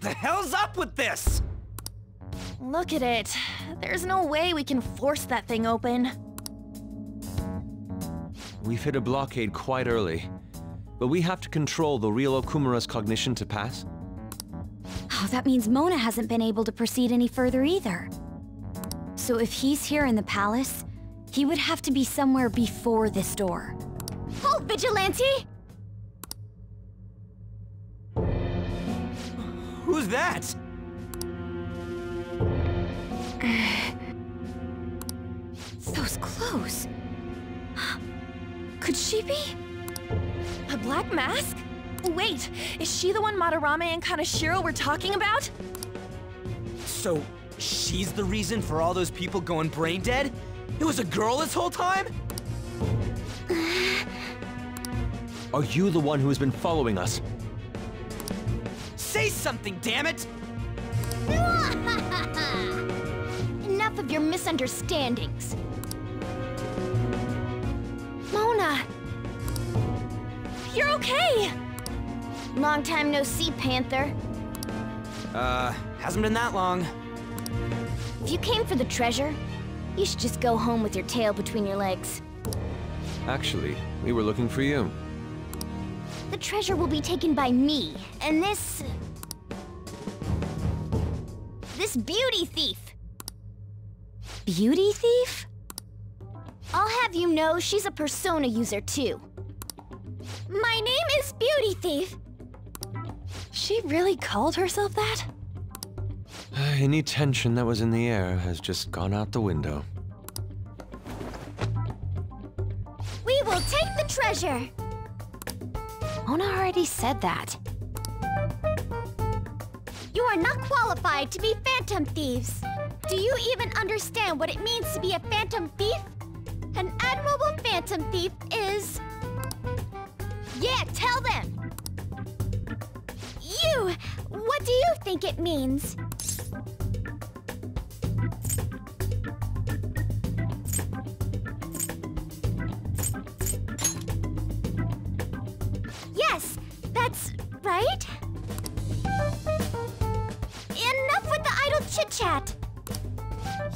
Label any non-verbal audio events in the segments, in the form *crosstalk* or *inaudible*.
the hell's up with this? Look at it. There's no way we can force that thing open. We've hit a blockade quite early. But we have to control the real Okumura's cognition to pass? Oh, that means Mona hasn't been able to proceed any further either. So if he's here in the palace, he would have to be somewhere before this door. Halt, Vigilante! Who's that? *sighs* Those clothes. Could she be? A black mask? Wait, is she the one Madarame and Kaneshiro were talking about? So, she's the reason for all those people going brain dead? It was a girl this whole time? *sighs* Are you the one who has been following us? Say something, damn it! *laughs* Enough of your misunderstandings. Mona! You're okay! Long time no see, Panther. Uh, hasn't been that long. If you came for the treasure, you should just go home with your tail between your legs. Actually, we were looking for you. The treasure will be taken by me, and this... This beauty thief. Beauty thief? I'll have you know she's a Persona user too. My name is Beauty Thief. She really called herself that? Uh, any tension that was in the air has just gone out the window. We will take the treasure. Mona already said that. You are not qualified to be phantom thieves. Do you even understand what it means to be a phantom thief? An admirable phantom thief is... Yeah, tell them! You! What do you think it means? Yes, that's right. Chit-chat.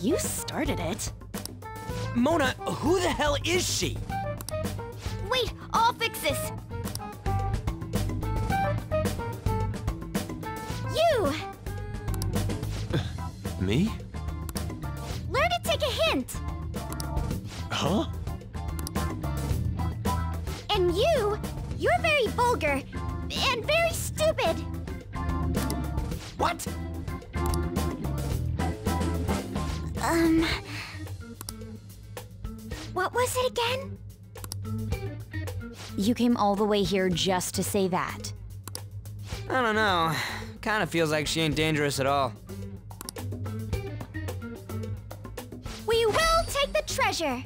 You started it. Mona, who the hell is she? Wait, I'll fix this. You! *sighs* Me? Learn to take a hint. Huh? And you, you're very vulgar and very stupid. What? Um... What was it again? You came all the way here just to say that. I don't know. Kinda feels like she ain't dangerous at all. We will take the treasure.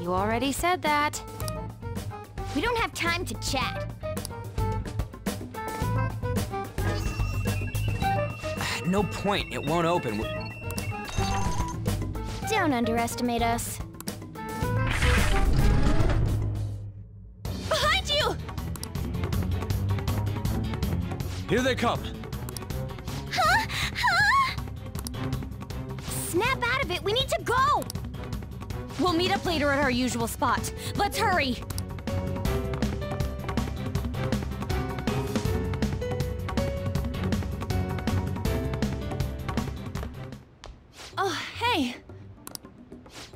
You already said that. We don't have time to chat. *sighs* No point, it won't open. Don't underestimate us. Behind you! Here they come! Huh? Huh? Snap out of it, we need to go! We'll meet up later at our usual spot. Let's hurry!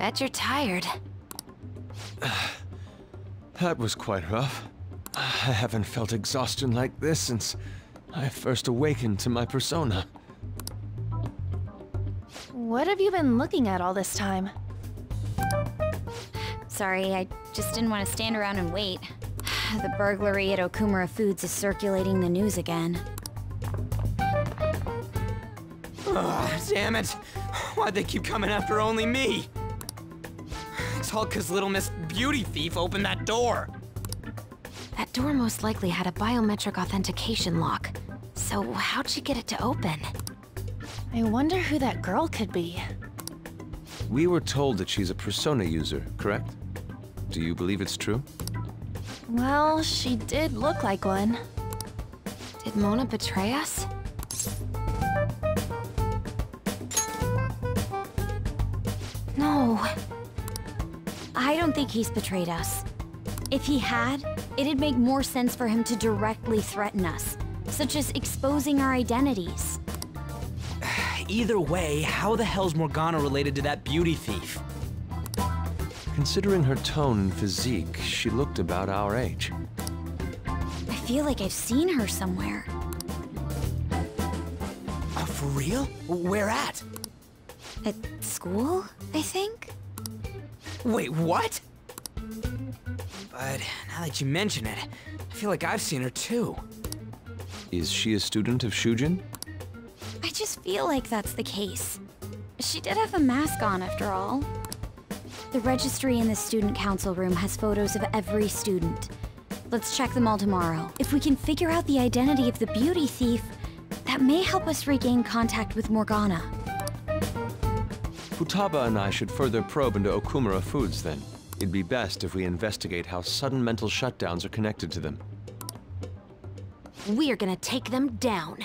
Bet you're tired. *sighs* That was quite rough. I haven't felt exhaustion like this since I first awakened to my persona. What have you been looking at all this time? Sorry, I just didn't want to stand around and wait. *sighs* The burglary at Okumura Foods is circulating the news again. Ugh, damn it! Why'd they keep coming after only me? It's all cause little Miss Beauty Thief opened that door. That door most likely had a biometric authentication lock. So how'd she get it to open? I wonder who that girl could be. We were told that she's a persona user, correct? Do you believe it's true? Well, she did look like one. Did Mona betray us? No. I don't think he's betrayed us. If he had, it'd make more sense for him to directly threaten us, such as exposing our identities. *sighs* Either way, how the hell's Morgana related to that beauty thief? Considering her tone and physique, she looked about our age. I feel like I've seen her somewhere. Uh, for real? Where at? At school, I think? Wait, what? But now that you mention it, I feel like I've seen her too. Is she a student of Shujin? I just feel like that's the case. She did have a mask on, after all. The registry in the student council room has photos of every student. Let's check them all tomorrow. If we can figure out the identity of the beauty thief, that may help us regain contact with Morgana. Futaba and I should further probe into Okumura Foods then. It'd be best if we investigate how sudden mental shutdowns are connected to them. We're gonna take them down.